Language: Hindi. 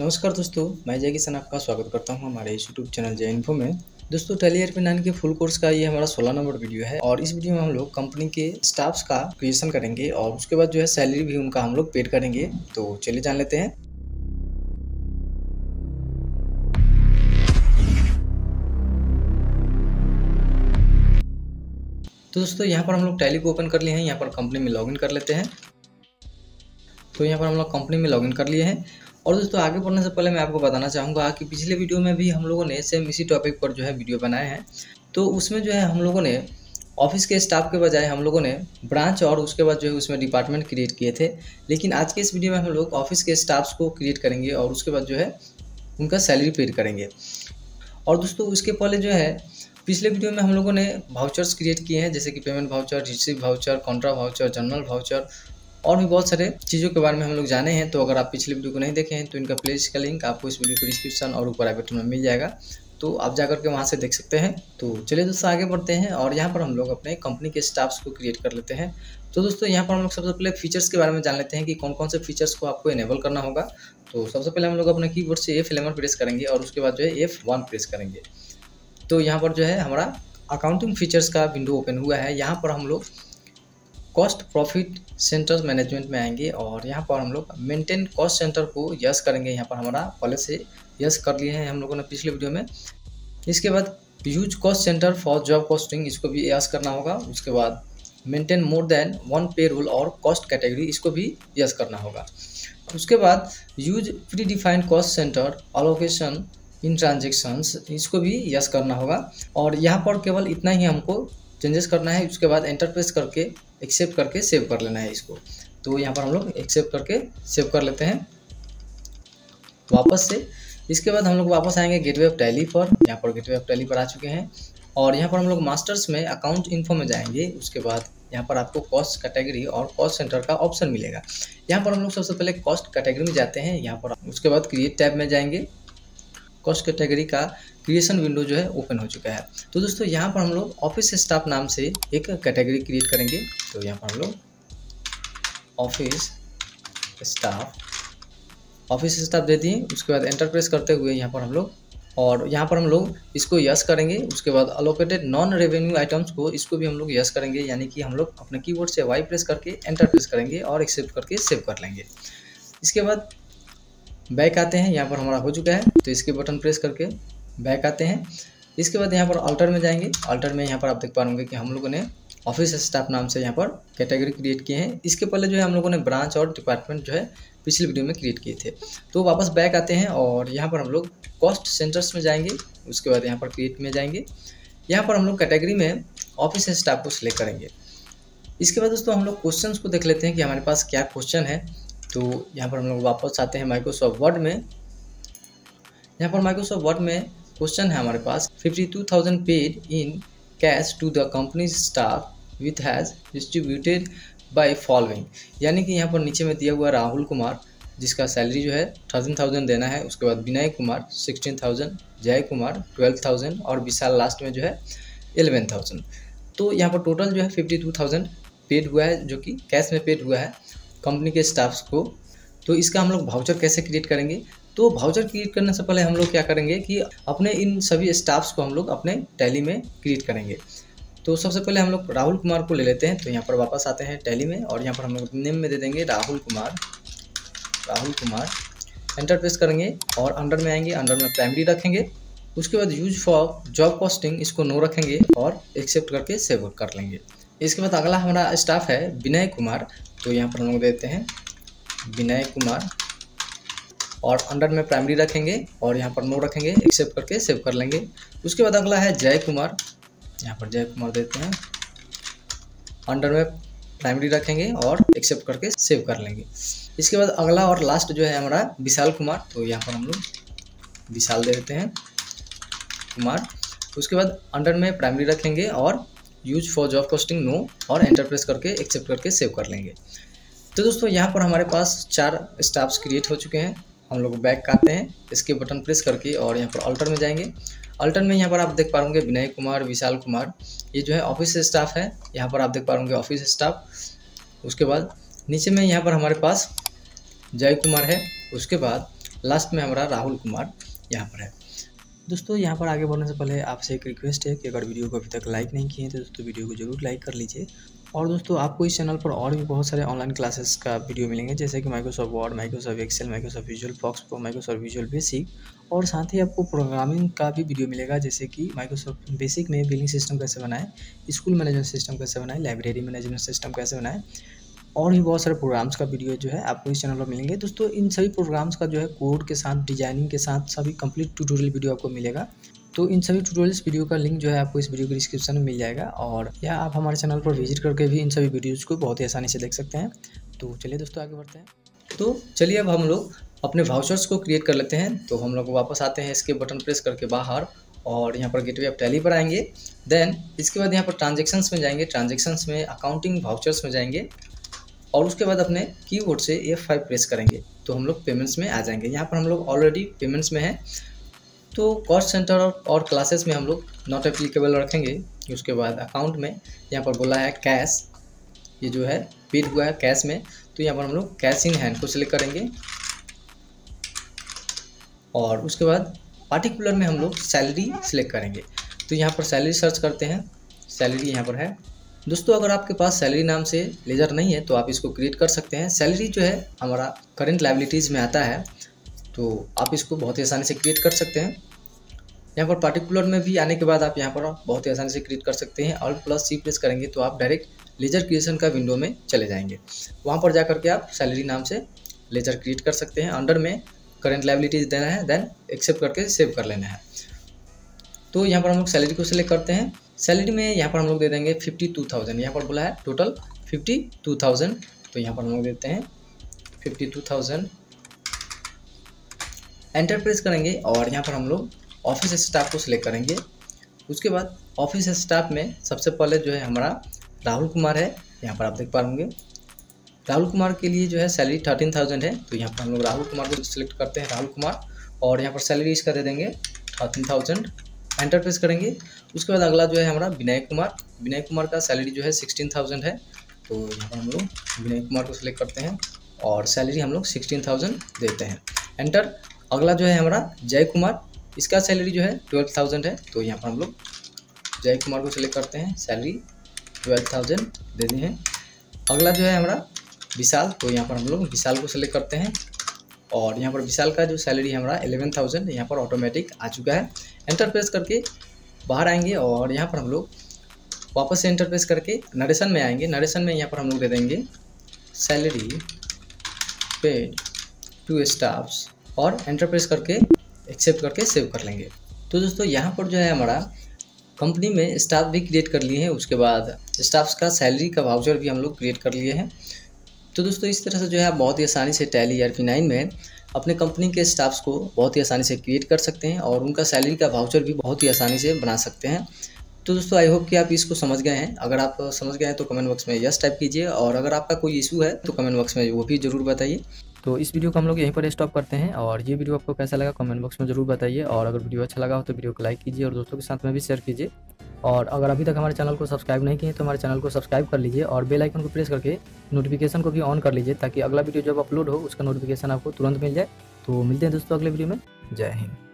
नमस्कार दोस्तों, मैं जय किसान आपका स्वागत करता हूँ हमारे यूट्यूब चैनल जय इन्फो में। दोस्तों टेली एयर नाइन के फुल कोर्स का ये हमारा 16 नंबर वीडियो है और इस वीडियो में हम लोग कंपनी के स्टाफ्स का क्रिएशन करेंगे और उसके बाद जो है सैलरी भी उनका हम लोग पेड करेंगे। तो चलिए जान लेते हैं। तो दोस्तों, यहाँ पर हम लोग टैली को ओपन कर लिए हैं, यहाँ पर कंपनी में लॉगिन कर लेते हैं। तो यहाँ पर हम लोग कंपनी में लॉगिन कर लिए हैं। और दोस्तों, आगे बढ़ने से पहले मैं आपको बताना चाहूँगा कि पिछले वीडियो में भी हम लोगों ने सेम इसी टॉपिक पर जो है वीडियो बनाए हैं। तो उसमें जो है हम लोगों ने ऑफ़िस के स्टाफ के बजाय हम लोगों ने ब्रांच और उसके बाद जो है उसमें डिपार्टमेंट क्रिएट किए थे। लेकिन आज के इस वीडियो में हम लोग ऑफ़िस के स्टाफ्स को क्रिएट करेंगे और उसके बाद जो है उनका सैलरी पेड करेंगे। और दोस्तों, उसके पहले जो है पिछले वीडियो में हम लोगों ने भाउचर्स क्रिएट किए हैं, जैसे कि payment voucher receive voucher contra voucher journal voucher और भी बहुत सारे चीज़ों के बारे में हम लोग जाने हैं तो अगर आप पिछले वीडियो को नहीं देखे हैं तो इनका प्ले का लिंक आपको इस वीडियो के डिस्क्रिप्शन और ऊपर आई में मिल जाएगा। तो आप जा करके वहाँ से देख सकते हैं। तो चलिए दोस्तों, आगे बढ़ते हैं और यहाँ पर हम लोग अपने कंपनी के स्टाफ्स को क्रिएट कर लेते हैं। तो दोस्तों, यहाँ पर हम लोग सबसे पहले फीचर्स के बारे में जान लेते हैं कि कौन कौन से फीचर्स को आपको इनेबल करना होगा। तो सबसे पहले हम लोग अपने कीबोर्ड से एफ़ एलेवन प्रेस करेंगे और उसके बाद जो है एफ़ वन प्रेस करेंगे। तो यहाँ पर जो है हमारा अकाउंटिंग फीचर्स का विंडो ओपन हुआ है। यहाँ पर हम लोग कॉस्ट प्रॉफिट सेंटर मैनेजमेंट में आएँगे और यहाँ पर हम लोग मेंटेन कॉस्ट सेंटर को यस करेंगे। यहाँ पर हमारा पहले से यस कर लिए हैं हम लोगों ने पिछले वीडियो में। इसके बाद use cost centre for job costing इसको भी यस करना होगा। उसके बाद maintain more than one pay rule और कॉस्ट कैटेगरी इसको भी यस करना होगा। उसके बाद use predefined cost centre allocation in transactions इसको भी यस करना होगा। और यहाँ पर केवल इतना ही हमको चेंजेस करना है। उसके बाद एंटरप्रेस करके एक्सेप्ट करके सेव कर लेना है इसको। तो यहाँ पर हम लोग एक्सेप्ट करके सेव कर लेते हैं। वापस से, इसके बाद हम लोग वापस आएँगे गेटवे ऑफ़ टैली पर। यहाँ पर गेटवे ऑफ़ टैली पर आ चुके हैं। और यहाँ पर हम लोग मास्टर्स में अकाउंट इन्फो में जाएँगे। उसके बाद यहाँ पर आपको कॉस्ट कैटेगरी और कॉस्ट सेंटर का ऑप्शन मिलेगा। यहाँ पर हम लोग सबसे पहले कॉस्ट कैटेगरी में जाते हैं। यहाँ पर उसके बाद क्रिएट टैब में जाएँगे। कॉस्ट कैटेगरी का क्रिएशन विंडो जो है ओपन हो चुका है। तो दोस्तों, यहाँ पर हम लोग ऑफ़िस स्टाफ नाम से एक कैटेगरी क्रिएट करेंगे। तो यहाँ पर हम लोग ऑफ़िस स्टाफ ऑफ़िस स्टाफ दे दिए। उसके बाद एंटर प्रेस करते हुए यहाँ पर हम लोग, और यहाँ पर हम लोग इसको यस करेंगे। उसके बाद अलोकेटेड नॉन रेवेन्यू आइटम्स को, इसको भी हम लोग यस करेंगे। यानी कि हम लोग अपने कीबोर्ड से वाई प्रेस करके एंटर प्रेस करेंगे और एक्सेप्ट करके सेव कर लेंगे। इसके बाद बैक आते हैं। यहाँ पर हमारा हो चुका है। तो इसके बटन प्रेस करके बैक आते हैं। इसके बाद यहाँ पर अल्टर में जाएँगे। अल्टर में यहाँ पर आप देख पा कि हम लोगों ने ऑफ़िस स्टाफ नाम से यहाँ पर कैटेगरी क्रिएट किए हैं। इसके पहले जो है हम लोगों ने ब्रांच और डिपार्टमेंट जो है पिछले वीडियो में क्रिएट किए थे। तो वापस बैक आते हैं और यहाँ पर हम लोग कॉस्ट सेंटर्स में जाएँगे। उसके बाद यहाँ पर क्रिएट में जाएँगे। यहाँ पर हम लोग कैटेगरी में ऑफ़िस स्टाफ को सिलेक्ट करेंगे। इसके बाद दोस्तों हम लोग क्वेश्चन को देख लेते हैं कि हमारे पास क्या क्वेश्चन है। तो यहाँ पर हम लोग वापस आते हैं माइक्रोसॉफ्ट वर्ड में। यहाँ पर माइक्रोसॉफ्ट वर्ड में क्वेश्चन है हमारे पास। Fifty two thousand paid in cash to the company staff with has distributed by following यानी कि यहाँ पर नीचे में दिया हुआ राहुल कुमार, जिसका सैलरी जो है थर्टीन थाउज़ेंड देना है, उसके बाद विनय कुमार सिक्सटीन थाउज़ेंड जय कुमार ट्वेल्व थाउज़ेंड और विशाल लास्ट में जो है एलेवन थाउज़ेंड तो यहाँ पर टोटल जो है फिफ्टी टू थाउज़ेंड पेड हुआ है, जो कि कैश में पेड हुआ है कंपनी के स्टाफ्स को। तो इसका हम लोग भाउचर कैसे क्रिएट करेंगे? तो भाउचर क्रिएट करने से पहले हम लोग क्या करेंगे कि अपने इन सभी स्टाफ्स को हम लोग अपने टैली में क्रिएट करेंगे। तो सबसे पहले हम लोग राहुल कुमार को ले लेते हैं तो यहाँ पर वापस आते हैं टैली में और यहाँ पर हम लोग नेम में दे देंगे राहुल कुमार। राहुल कुमार। एंटर प्रेस करेंगे और अंडर में आएँगे अंडर में प्राइमरी रखेंगे। उसके बाद यूज़ फॉर जॉब कॉस्टिंग इसको नो रखेंगे और एक्सेप्ट करके सेव कर लेंगे। इसके बाद अगला हमारा स्टाफ है विनय कुमार तो यहाँ पर हम लोग देते हैं विनय कुमार। और अंडर में प्राइमरी रखेंगे और यहाँ पर नो रखेंगे एक्सेप्ट करके सेव कर लेंगे। उसके बाद अगला है जय कुमार। यहाँ पर जय कुमार देते हैं। अंडर में प्राइमरी रखेंगे और एक्सेप्ट करके सेव कर लेंगे। इसके बाद अगला और लास्ट जो है हमारा विशाल कुमार। तो यहाँ पर हम लोग विशाल दे देते हैं कुमार। उसके बाद अंडर में प्राइमरी रखेंगे और use for job costing no और एंटरप्रेस करके एक्सेप्ट करके सेव कर लेंगे। तो दोस्तों, यहाँ पर हमारे पास चार स्टाफ्स क्रिएट हो चुके हैं। हम लोग बैक आते हैं, इसके बटन प्रेस करके और यहाँ पर अल्टर में जाएँगे। अल्टर में यहाँ पर आप देख पा विनय कुमार, विशाल कुमार। ये जो है ऑफ़िस स्टाफ है, यहाँ पर आप देख पा होंगे ऑफ़िस स्टाफ उसके बाद नीचे में यहाँ पर हमारे पास जय कुमार है, उसके बाद लास्ट में हमारा राहुल कुमार यहाँ पर है। दोस्तों, यहाँ पर आगे बढ़ने से पहले आपसे एक रिक्वेस्ट है कि अगर वीडियो को अभी तक लाइक नहीं किए तो दोस्तों वीडियो को ज़रूर लाइक कर लीजिए। और दोस्तों, आपको इस चैनल पर और भी बहुत सारे ऑनलाइन क्लासेस का वीडियो मिलेंगे, जैसे कि Microsoft Word Microsoft Excel Microsoft Visual FoxPro Microsoft Visual Basic और साथ ही आपको प्रोग्रामिंग का भी वीडियो मिलेगा, जैसे कि माइक्रोसॉफ्ट बेसिक में बिलिंग सिस्टम कैसे बनाए स्कूल मैनेजमेंट सिस्टम कैसे बनाए लाइब्रेरी मैनेजमेंट सिस्टम कैसे बनाए और भी बहुत सारे प्रोग्राम्स का वीडियो जो है आपको इस चैनल पर मिलेंगे। दोस्तों, इन सभी प्रोग्राम्स का जो है कोड के साथ डिज़ाइनिंग के साथ सभी कंप्लीट ट्यूटोरियल वीडियो आपको मिलेगा। तो इन सभी ट्यूटोरियल्स वीडियो का लिंक जो है आपको इस वीडियो के डिस्क्रिप्शन में मिल जाएगा और या आप हमारे चैनल पर विज़िट करके भी इन सभी वीडियोज़ को बहुत ही आसानी से देख सकते हैं। तो चलिए दोस्तों, आगे बढ़ते हैं। तो चलिए अब हम लोग अपने वाउचर्स को क्रिएट कर लेते हैं। तो हम लोग वापस आते हैं इसके बटन प्रेस करके बाहर और यहाँ पर गेटवे ऑफ़ टैली पर आएँगे। देन इसके बाद यहाँ पर ट्रांजेक्शन्स में जाएँगे। ट्रांजेक्शन्स में अकाउंटिंग वाउचर्स में जाएँगे और उसके बाद अपने कीबोर्ड से F5 प्रेस करेंगे। तो हम लोग पेमेंट्स में आ जाएँगे। यहाँ पर हम लोग ऑलरेडी पेमेंट्स में हैं। तो कॉस्ट सेंटर और क्लासेस में हम लोग नॉट एप्लीकेबल रखेंगे। उसके बाद अकाउंट में यहाँ पर बोला है कैश ये जो है पेड हुआ है कैश में। तो यहाँ पर हम लोग कैश इन हैंड को सिलेक्ट करेंगे। और उसके बाद पार्टिकुलर में हम लोग सैलरी सिलेक्ट करेंगे। तो यहाँ पर सैलरी सर्च करते हैं। सैलरी यहाँ पर है। दोस्तों, अगर आपके पास सैलरी नाम से लेजर नहीं है तो आप इसको क्रिएट कर सकते हैं। सैलरी जो है, हमारा करंट लाइबिलिटीज़ में आता है। तो आप इसको बहुत ही आसानी से क्रिएट कर सकते हैं। यहाँ पर पार्टिकुलर में भी आने के बाद आप यहाँ पर बहुत ही आसानी से क्रिएट कर सकते हैं। और प्लस सी प्रेस करेंगे तो आप डायरेक्ट लेजर क्रिएशन का विंडो में चले जाएँगे। वहाँ पर जा करके आप सैलरी नाम से लेजर क्रिएट कर सकते हैं। अंडर में करेंट लाइबिलिटीज देना है देन एक्सेप्ट करके सेव कर लेना है। तो यहाँ पर हम लोग सैलरी को सिलेक्ट करते हैं। सैलरी में यहाँ पर हम लोग दे देंगे फिफ्टी टू थाउज़ेंड यहाँ पर बोला है टोटल फिफ्टी टू थाउज़ेंड तो यहाँ पर हम लोग देते हैं fifty two thousand enter press करेंगे और यहाँ पर हम लोग ऑफ़िस स्टाफ को सिलेक्ट करेंगे। उसके बाद ऑफ़िस स्टाफ में सबसे पहले जो है हमारा राहुल कुमार है, यहाँ पर आप देख पा होंगे। राहुल कुमार के लिए जो है सैलरी थर्टीन थाउज़ेंड है तो यहाँ पर हम लोग राहुल कुमार को सिलेक्ट करते हैं, राहुल कुमार, और यहाँ पर सैलरी इसका दे देंगे थर्टीन थाउज़ेंड एंटर प्रेस करेंगे। उसके बाद अगला जो है हमारा विनय कुमार। विनय कुमार का सैलरी जो है सिक्सटीन थाउज़ेंड है तो यहाँ पर हम लोग विनय कुमार को सिलेक्ट करते हैं, और सैलरी हम लोग सिक्सटीन थाउज़ेंड देते हैं। एंटर अगला जो है हमारा जय कुमार। इसका सैलरी जो है ट्वेल्व थाउज़ेंड है। तो यहाँ पर हम लोग जय कुमार को सिलेक्ट करते हैं। सैलरी ट्वेल्व थाउज़ेंड दे देते हैं। अगला जो है हमारा विशाल। तो यहाँ पर हम लोग विशाल को सिलेक्ट करते हैं। और यहाँ पर विशाल का जो सैलरी है हमारा एलेवन थाउज़ेंड यहाँ पर ऑटोमेटिक आ चुका है। एंटर प्रेस करके बाहर आएँगे और यहाँ पर हम लोग वापस से एंटर प्रेस करके नरेशन में आएँगे। नरेशन में यहाँ पर हम लोग दे देंगे सैलरी पेड टू स्टाफ्स और एंटर प्रेस करके एक्सेप्ट करके सेव कर लेंगे। तो दोस्तों, यहाँ पर जो है हमारा कंपनी में स्टाफ भी क्रिएट कर लिए हैं। उसके बाद स्टाफ्स का सैलरी का वाउचर भी हम लोग क्रिएट कर लिए हैं। तो दोस्तों, इस तरह से जो है आप बहुत ही आसानी से टैली आर पी नाइन में अपने कंपनी के स्टाफ्स को बहुत ही आसानी से क्रिएट कर सकते हैं और उनका सैलरी का वाउचर भी बहुत ही आसानी से बना सकते हैं। तो दोस्तों आई होप कि आप इसको समझ गए हैं। अगर आप समझ गए हैं तो कमेंट बॉक्स में यस टाइप कीजिए और अगर आपका कोई इशू है तो कमेंट बॉक्स में वो भी ज़रूर बताइए। तो इस वीडियो को हम लोग यहीं पर स्टॉप करते हैं और ये वीडियो आपको कैसा लगा कमेंट बॉक्स में ज़रूर बताइए और अगर वीडियो अच्छा लगा हो तो वीडियो को लाइक कीजिए और दोस्तों के साथ में भी शेयर कीजिए। और अगर अभी तक हमारे चैनल को सब्सक्राइब नहीं किए तो हमारे चैनल को सब्सक्राइब कर लीजिए और बेल आइकन को प्रेस करके नोटिफिकेशन को भी ऑन कर लीजिए ताकि अगला वीडियो जब अपलोड हो, उसका नोटिफिकेशन आपको तुरंत मिल जाए। तो मिलते हैं दोस्तों अगले वीडियो में। जय हिंद।